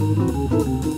¡Gracias!